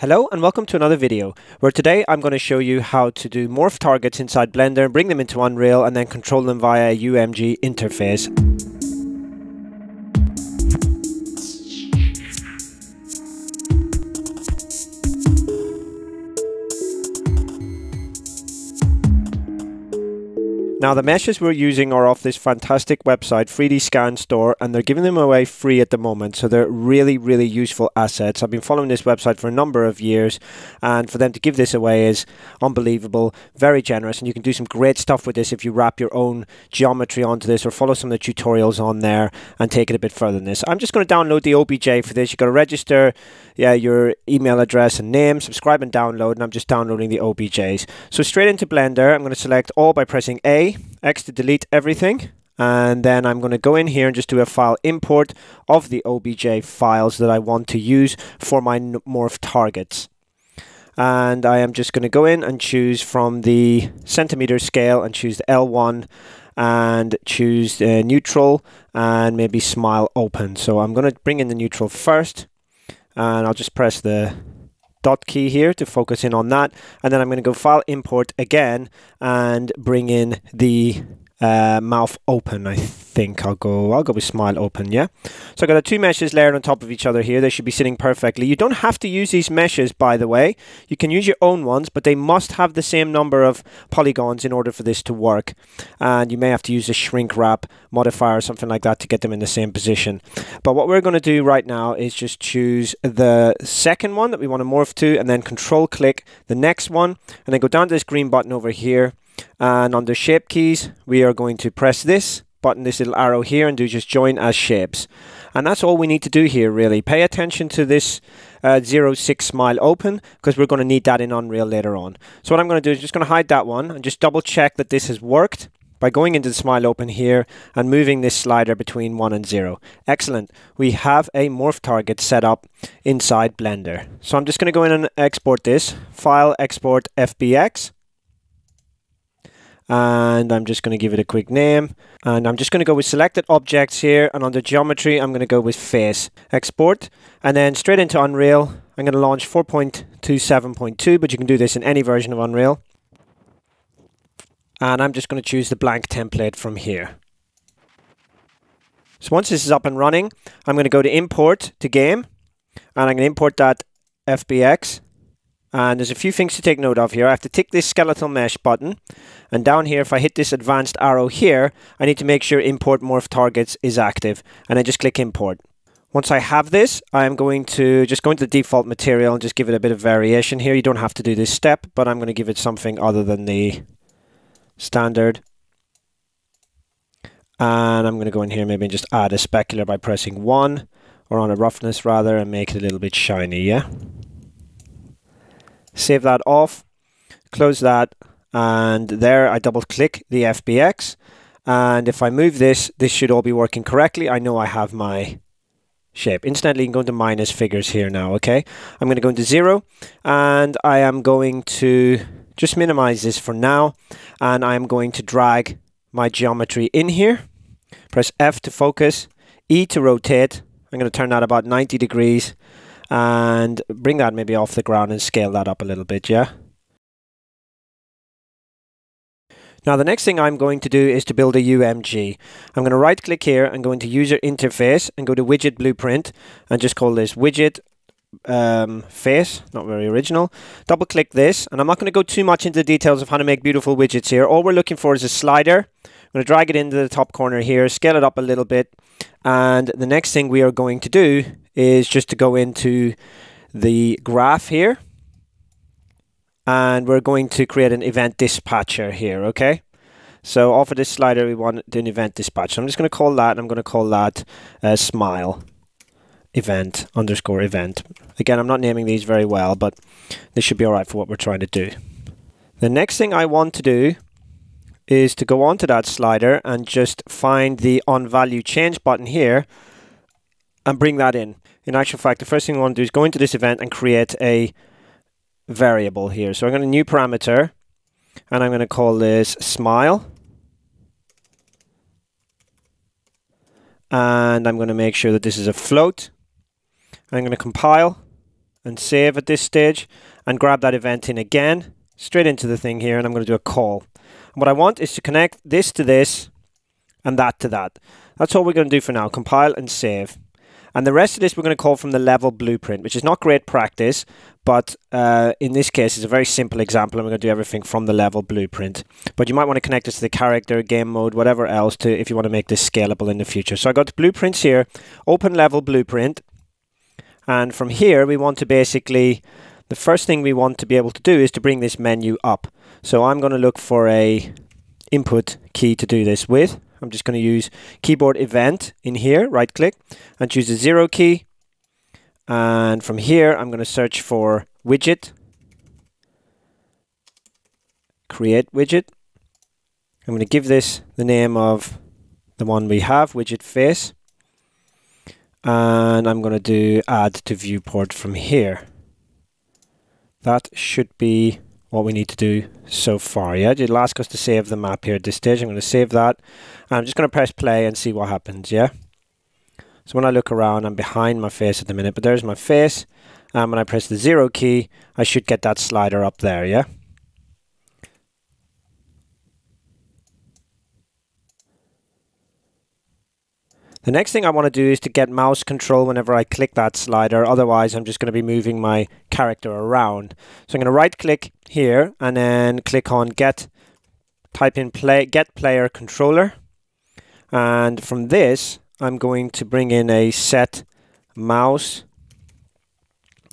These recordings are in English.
Hello and welcome to another video where today I'm going to show you how to do morph targets inside Blender, and bring them into Unreal and then control them via a UMG interface. Now the meshes we're using are off this fantastic website 3D Scan Store and they're giving them away free at the moment so they're really really useful assets. I've been following this website for a number of years and for them to give this away is unbelievable, very generous and you can do some great stuff with this if you wrap your own geometry onto this or follow some of the tutorials on there and take it a bit further than this. I'm just going to download the OBJ for this. You've got to register yeah, your email address and name, subscribe and download and I'm just downloading the OBJs. So straight into Blender I'm going to select all by pressing A X to delete everything. And then I'm going to go in here and just do a file import of the OBJ files that I want to use for my morph targets. And I am just going to go in and choose from the centimeter scale and choose the L1 and choose the neutral and maybe smile open. So I'm going to bring in the neutral first and I'll just press the dot key here to focus in on that. And then I'm going to go file import again and bring in the uh, mouth open. I think I'll go. I'll go with smile open. Yeah. So I've got the two meshes layered on top of each other here. They should be sitting perfectly. You don't have to use these meshes, by the way. You can use your own ones, but they must have the same number of polygons in order for this to work. And you may have to use a shrink wrap modifier or something like that to get them in the same position. But what we're going to do right now is just choose the second one that we want to morph to, and then control click the next one, and then go down to this green button over here and under shape keys, we are going to press this button, this little arrow here, and do just join as shapes. And that's all we need to do here, really. Pay attention to this uh, 06 smile open, because we're going to need that in Unreal later on. So what I'm going to do is just going to hide that one, and just double check that this has worked by going into the smile open here and moving this slider between 1 and 0. Excellent. We have a morph target set up inside Blender. So I'm just going to go in and export this. File, export, FBX and I'm just going to give it a quick name. And I'm just going to go with selected objects here and under geometry I'm going to go with face. Export and then straight into Unreal. I'm going to launch 4.27.2 but you can do this in any version of Unreal. And I'm just going to choose the blank template from here. So once this is up and running I'm going to go to import to game and I'm going to import that FBX and there's a few things to take note of here. I have to tick this skeletal mesh button. And down here, if I hit this advanced arrow here, I need to make sure import morph targets is active. And I just click import. Once I have this, I'm going to just go into the default material and just give it a bit of variation here. You don't have to do this step, but I'm going to give it something other than the standard. And I'm going to go in here maybe and just add a specular by pressing 1, or on a roughness rather, and make it a little bit shiny, yeah? Save that off, close that, and there I double click the FBX. And if I move this, this should all be working correctly. I know I have my shape. Instantly, you can go into minus figures here now, okay? I'm going to go into zero, and I am going to just minimize this for now, and I am going to drag my geometry in here. Press F to focus, E to rotate. I'm going to turn that about 90 degrees, and bring that maybe off the ground and scale that up a little bit, yeah? Now the next thing I'm going to do is to build a UMG. I'm going to right click here and go into user interface and go to widget blueprint and just call this widget um, face, not very original. Double click this and I'm not going to go too much into the details of how to make beautiful widgets here. All we're looking for is a slider. I'm going to drag it into the top corner here, scale it up a little bit and the next thing we are going to do is just to go into the graph here. And we're going to create an event dispatcher here, okay? So off of this slider, we want an event dispatcher. I'm just going to call that, I'm going to call that uh, smile event underscore event. Again, I'm not naming these very well, but this should be all right for what we're trying to do. The next thing I want to do is to go onto that slider and just find the on value change button here and bring that in. In actual fact, the first thing I want to do is go into this event and create a variable here. So I'm going to new parameter and I'm going to call this smile. And I'm going to make sure that this is a float. I'm going to compile and save at this stage and grab that event in again, straight into the thing here, and I'm going to do a call. And what I want is to connect this to this and that to that. That's all we're going to do for now. Compile and save. And the rest of this we're going to call from the level blueprint, which is not great practice, but uh, in this case, it's a very simple example, and we're going to do everything from the level blueprint. But you might want to connect this to the character, game mode, whatever else, to if you want to make this scalable in the future. So I got blueprints here, open level blueprint, and from here we want to basically, the first thing we want to be able to do is to bring this menu up. So I'm going to look for a input key to do this with. I'm just going to use keyboard event in here, right click, and choose the zero key. And from here, I'm going to search for widget, create widget. I'm going to give this the name of the one we have, widget face. And I'm going to do add to viewport from here. That should be what we need to do so far. Yeah, it'll ask us to save the map here at this stage. I'm going to save that. I'm just going to press play and see what happens. Yeah. So when I look around, I'm behind my face at the minute, but there's my face. And when I press the zero key, I should get that slider up there. Yeah. The next thing I want to do is to get mouse control whenever I click that slider. Otherwise, I'm just going to be moving my character around. So I'm going to right click here and then click on get, type in play, get player controller. And from this, I'm going to bring in a set mouse.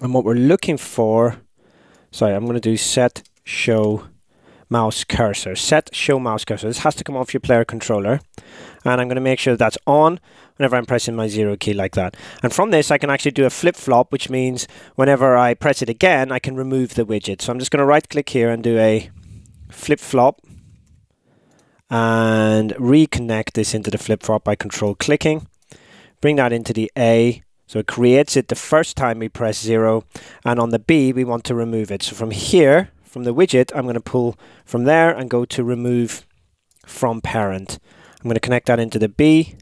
And what we're looking for, sorry, I'm going to do set show mouse cursor. Set show mouse cursor. This has to come off your player controller. And I'm going to make sure that's on whenever I'm pressing my zero key like that. And from this, I can actually do a flip flop, which means whenever I press it again, I can remove the widget. So I'm just going to right click here and do a flip flop and reconnect this into the flip flop by control clicking. Bring that into the A. So it creates it the first time we press zero. And on the B, we want to remove it. So from here, from the widget, I'm going to pull from there and go to remove from parent. I'm going to connect that into the B.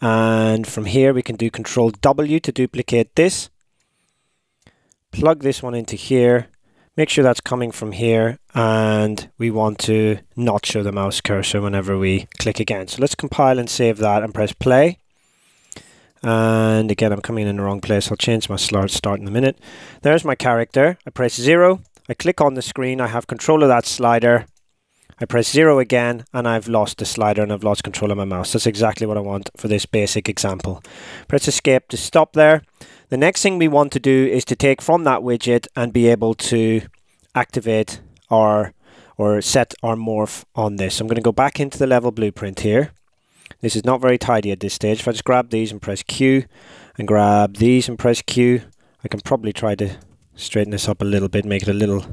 And from here, we can do control W to duplicate this. Plug this one into here. Make sure that's coming from here. And we want to not show the mouse cursor whenever we click again. So let's compile and save that and press play. And again, I'm coming in the wrong place. I'll change my start in a minute. There's my character. I press zero. I click on the screen. I have control of that slider. I press zero again and I've lost the slider and I've lost control of my mouse. That's exactly what I want for this basic example. Press escape to stop there. The next thing we want to do is to take from that widget and be able to activate our or set our morph on this. I'm going to go back into the level blueprint here. This is not very tidy at this stage. If I just grab these and press Q and grab these and press Q, I can probably try to straighten this up a little bit, make it a little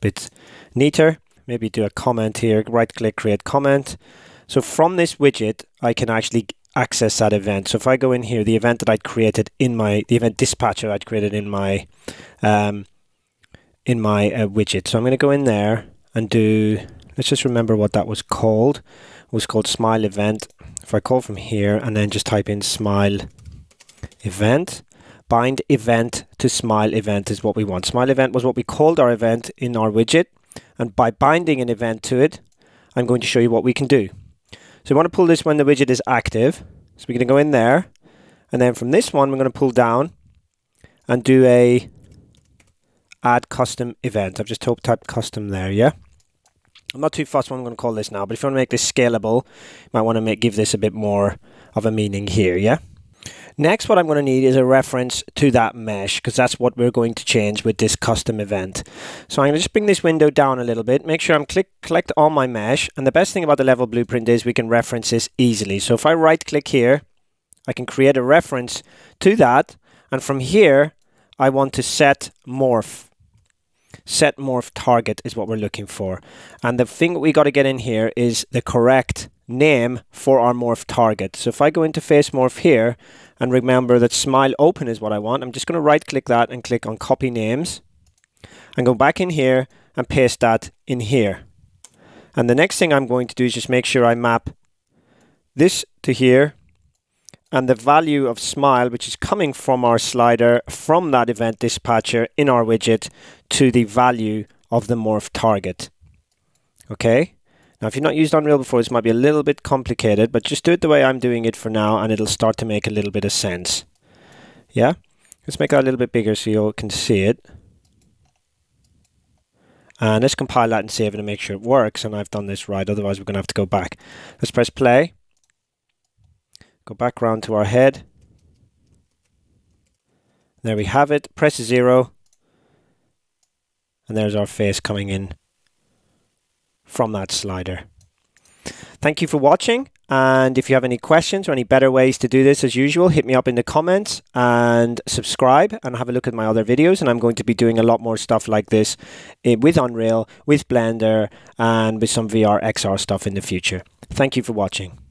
bit neater maybe do a comment here, right click, create comment. So from this widget, I can actually access that event. So if I go in here, the event that I'd created in my, the event dispatcher I'd created in my, um, in my uh, widget. So I'm going to go in there and do, let's just remember what that was called. It was called smile event. If I call from here and then just type in smile event, bind event to smile event is what we want. Smile event was what we called our event in our widget. And by binding an event to it, I'm going to show you what we can do. So we want to pull this when the widget is active. So we're going to go in there. And then from this one, we're going to pull down and do a add custom event. I've just typed custom there, yeah? I'm not too fussed what I'm going to call this now, but if you want to make this scalable, you might want to make give this a bit more of a meaning here, yeah? Next, what I'm going to need is a reference to that mesh because that's what we're going to change with this custom event. So I'm going to just bring this window down a little bit, make sure I'm click collect on my mesh. And the best thing about the level blueprint is we can reference this easily. So if I right click here, I can create a reference to that. And from here, I want to set morph. Set morph target is what we're looking for. And the thing we got to get in here is the correct name for our morph target. So if I go into face morph here and remember that smile open is what I want, I'm just going to right click that and click on copy names and go back in here and paste that in here. And the next thing I'm going to do is just make sure I map this to here and the value of smile, which is coming from our slider from that event dispatcher in our widget to the value of the morph target. Okay. Now, if you've not used Unreal before, this might be a little bit complicated, but just do it the way I'm doing it for now, and it'll start to make a little bit of sense. Yeah? Let's make that a little bit bigger so you can see it. And let's compile that and save it and make sure it works. And I've done this right, otherwise we're going to have to go back. Let's press play. Go back round to our head. There we have it. Press zero. And there's our face coming in from that slider. Thank you for watching. And if you have any questions or any better ways to do this, as usual, hit me up in the comments and subscribe and have a look at my other videos. And I'm going to be doing a lot more stuff like this eh, with Unreal, with Blender, and with some VR XR stuff in the future. Thank you for watching.